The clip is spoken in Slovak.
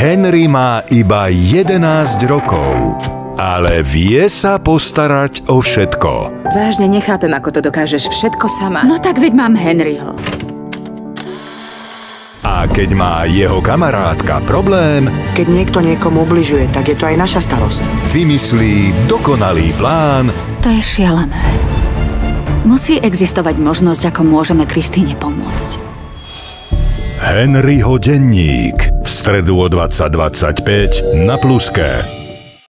Henry má iba 11 rokov, ale vie sa postarať o všetko. Vážne nechápem, ako to dokážeš všetko sama. No tak veď mám Henryho. A keď má jeho kamarátka problém, Keď niekto niekomu ubližuje, tak je to aj naša starosť. vymyslí dokonalý plán To je šialené. Musí existovať možnosť, ako môžeme Kristíne pomôcť. Henryho denník stredu o 2025 na Pluske.